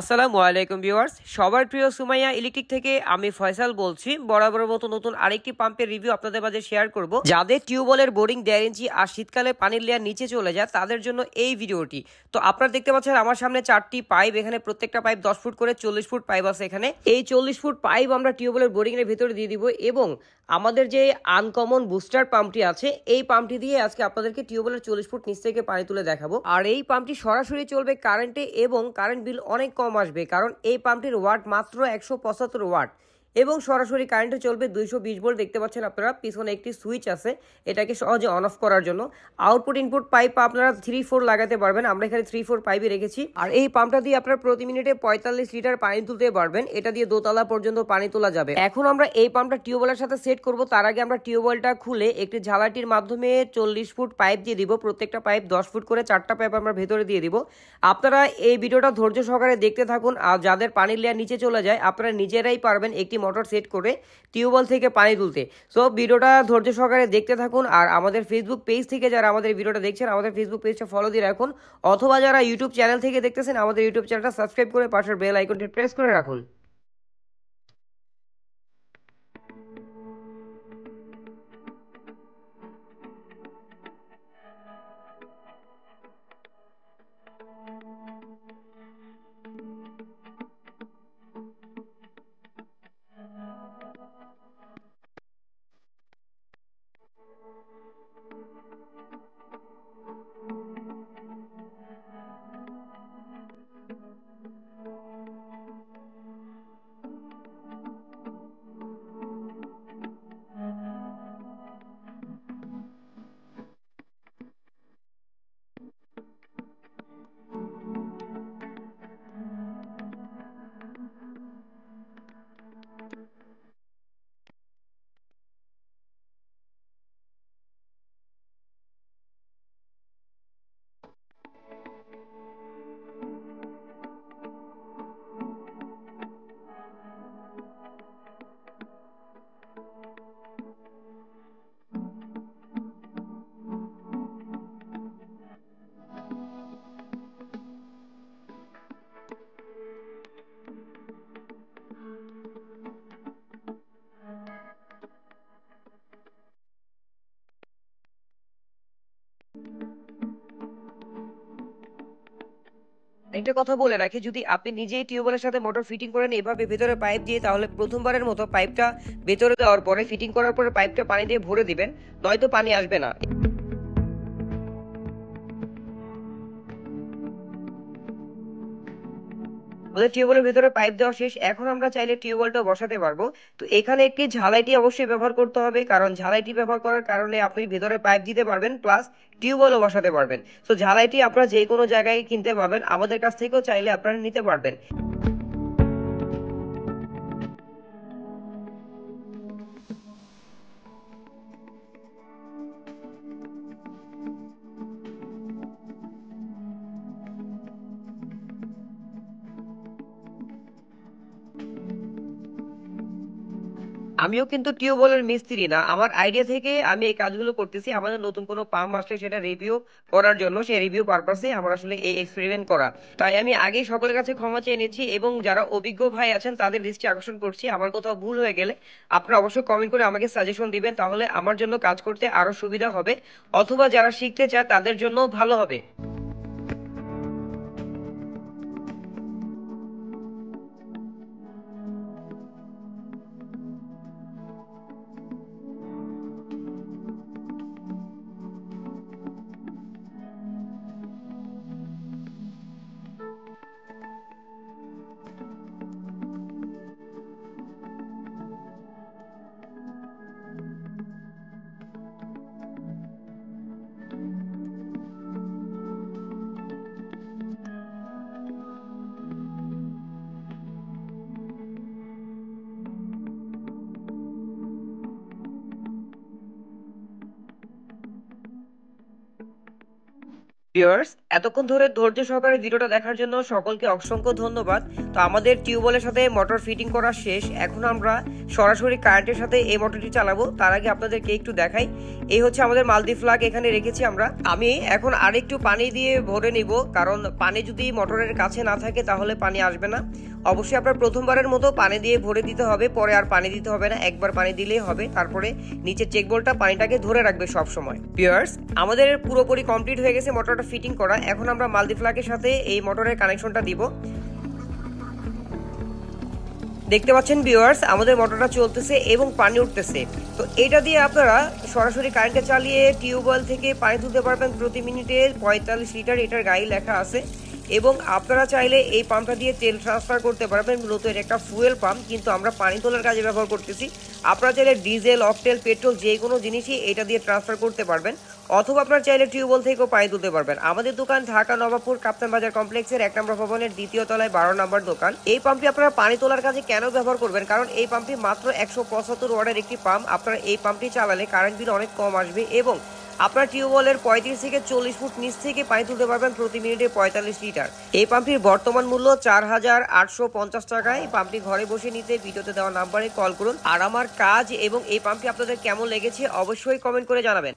আসসালামু আলাইকুম ভিউয়ার্স। সবার প্রিয় সুমাইয়া ইলেকট্রিক থেকে আমি ফয়সাল বলছি। বরাবর মতো নতুন আরেকটি পাম্পের রিভিউ আপনাদের মাঝে শেয়ার করব। যাদের টিউবওয়েলের বোরিং দেড় ইঞ্চি আর শীতকালে পানির লেয়ার নিচে চলে যায়, তাদের জন্য এই ভিডিওটি। তো আপনারা দেখতে পাচ্ছেন আমার সামনে চারটি পাইপ, এখানে প্রত্যেকটা পাইপ দশ ফুট করে চল্লিশ ফুট পাইপ আছে এখানে। এই চল্লিশ ফুট পাইপ আমরা টিউবওয়েলের বোরিং এর ভিতরে দিয়ে দিব এবং আমাদের যে আনকমন বুস্টার পাম্পটি আছে, এই পাম্পটি দিয়ে আজকে আপনাদেরকে টিউবওয়েলের চল্লিশ ফুট নিচ থেকে পানি তুলে দেখাবো। আর এই পাম্পটি সরাসরি চলবে কারেন্টে এবং কারেন্ট বিল অনেক কম আসবে, কারণ এই পাম্পটির ওয়াট মাত্র একশো পঁচাত্তর ওয়াট এবং সরাসরি কারেন্টে চলবে দুইশো বিশ ভোল্ট দেখতে পাচ্ছেন আপনারা, পিছনে একটি সুইচ আছে, এটাকে সহজে অন অফ করার জন্য। আউটপুট ইনপুট পাইপ আপনারা থ্রি ফোর লাগাতে পারবেন। আমরা এখানে থ্রি ফোর পাইপে রেখেছি। আর এই পাম্পটা দিয়ে আপনার প্রতি মিনিটে পঁয়তাল্লিশ লিটার পানি তুলতে পারবেন। এটা দিয়ে দোতলা পর্যন্ত পানি তোলা যাবে। এখন আমরা এই পাম্পটা টিউবওয়েলের সাথে সেট করব। তার আগে আমরা টিউবওয়েলটা খুলে একটি ঝালাটির মাধ্যমে চল্লিশ ফুট পাইপ দিয়ে দিব। প্রত্যেকটা পাইপ দশ ফুট করে চারটা পাইপ আমরা ভেতরে দিয়ে দিব। আপনারা এই ভিডিওটা ধৈর্য সহকারে দেখতে থাকুন। আর যাদের পানির লেয়ার নিচে চলে যায়, আপনারা নিজেরাই পারবেন একটি মোটর সেট করে টিউবওয়েল থেকে পানি তুলতে। সো ভিডিওটা ধৈর্য সহকারে দেখতে থাকুন আর আমাদের ফেসবুক পেজ থেকে যারা আমাদের ভিডিওটা দেখছেন, আমাদের ফেসবুক পেজটা ফলো দিয়ে রাখুন। অথবা যারা ইউটিউব চ্যানেল থেকে দেখতেছেন, আমাদের ইউটিউব চ্যানেলটা সাবস্ক্রাইব করে পাশের বেল আইকনটি প্রেস করে রাখুন। একটা কথা বলে রাখি, যদি আপনি নিজেই টিউবওয়েলের সাথে মোটর ফিটিং করেন, এভাবে ভেতরে পাইপ দিয়ে তাহলে প্রথমবারের মতো পাইপটা ভেতরে দেওয়ার পরে, ফিটিং করার পরে পাইপটা পানি দিয়ে ভরে দিবেন, নয়তো পানি আসবে না। আমাদের টিউবওয়েলের ভেতরে পাইপ দেওয়া শেষ। এখন আমরা চাইলে টিউবওয়েলটা বসাতে পারব। তো এখানে একটি ঝালাইটি অবশ্যই ব্যবহার করতে হবে, কারণ ঝালাইটি ব্যবহার করার কারণে আপনি ভেতরে পাইপ দিতে পারবেন প্লাস টিউবওয়েলও বসাতে পারবেন। তো ঝালাইটি আপনারা যে কোনো জায়গায় কিনতে পাবেন আমাদের কাছ থেকেও চাইলে আপনারা নিতে পারবেন। আমিও কিন্তু টিউবওয়েলের মিস্ত্রি না। আমার আইডিয়া থেকে আমি এই কাজগুলো করতেছি। আমাদের নতুন কোনো পাম্প আসলে সেটা রিভিউ করার জন্য, সেই রিভিউ পারপাসে আমার আসলে এই এক্সপেরিমেন্ট করা। তাই আমি আগেই সকলের কাছে ক্ষমা চেয়ে নিচ্ছি এবং যারা অভিজ্ঞ ভাই আছেন, তাদের দৃষ্টি আকর্ষণ করছি। আমার কোথাও ভুল হয়ে গেলে আপনারা অবশ্যই কমেন্ট করে আমাকে সাজেশন দিবেন, তাহলে আমার জন্য কাজ করতে আরও সুবিধা হবে। অথবা যারা শিখতে চায়, তাদের জন্য ভালো হবে। ভিউয়ার্স এতক্ষণ ধরে ধৈর্য সহকারে ভিডিওটা দেখার জন্য সকলকে অসংখ্য ধন্যবাদ। তো আমাদের টিউবওয়েলের সাথে মোটর ফিটিং করা শেষ। এখন আমরা সরাসরি কারেন্টের সাথে এই মোটরটি চালাবো। তার আগে আপনাদেরকে একটু দেখাই। এই হচ্ছে আমাদের মালদ্বীপ ফ্লাগ এখানে রেখেছি আমরা। আমি এখন আরেকটু পানি দিয়ে ভরে নিব, কারণ পানি যদি মোটরের কাছে না থাকে তাহলে পানি আসবে না। অবশ্যই আপনার প্রথমবারের মতো পানি দিয়ে ভরে দিতে হবে, পরে আর পানি দিতে হবে না। একবার পানি দিলেই হবে। তারপরে নিচে চেক বোল্টটা পানিটাকে ধরে রাখবে সব সময় পিয়ার্স আমাদের পুরোপুরি কমপ্লিট হয়ে গেছে মোটরটা ফিটিং করা। এখন আমরা মালদ্বীপ ফ্লাগের সাথে এই মোটরের কানেকশনটা দিব। দেখতে পাচ্ছেন ভিউয়ার্স, আমাদের মোটরটা চলতেছে এবং পানি উঠতেছে। তো এটা দিয়ে আপনারা সরাসরি কারেন্টে চালিয়ে টিউবওয়েল থেকে পানি তুলতে পারবেন প্রতি মিনিটে পঁয়তাল্লিশ লিটার, এটার গায়ে লেখা আছে। এবং আপনারা চাইলে এই পাম্পটা দিয়ে তেল ট্রান্সফার করতে পারবেন, মূলত এটা একটা ফুয়েল পাম্প কিন্তু আমরা পানি তোলার কাজে ব্যবহার করতেছি। আপনারা চাইলে ডিজেল অকটেল পেট্রোল যে কোনো জিনিসই এটা দিয়ে ট্রান্সফার করতে পারবেন। অথবা আপনার চাইলে টিউবওয়েল থেকেও পানি তুলতে পারবেন। আমাদের দোকান ঢাকা নবাবপুর কাপ্তান বাজার কমপ্লেক্সের এক নম্বর ভবনের দ্বিতীয় তলায় বারো নম্বর দোকান। এই পাম্পটি আপনারা পানি তোলার কাজে কেন ব্যবহার করবেন? কারণ এই পাম্পটি মাত্র একশো পঁচাত্তর ওয়ার্ডের একটি পাম্প। আপনারা এই পাম্পটি চালালে কারেন্ট বিল অনেক কম আসবে এবং আপনার টিউবওয়েলের পঁয়ত্রিশ থেকে চল্লিশ ফুট নিচ থেকে পানি তুলতে পারবেন প্রতি মিনিটে পঁয়তাল্লিশ লিটার। এই পাম্পটির বর্তমান মূল্য চার হাজার আটশো পঞ্চাশ টাকায়। এই পাম্পটি ঘরে বসে নিতে ভিডিওতে দেওয়া নাম্বারে কল করুন। আর আমার কাজ এবং এই পাম্পটি আপনাদের কেমন লেগেছে অবশ্যই কমেন্ট করে জানাবেন।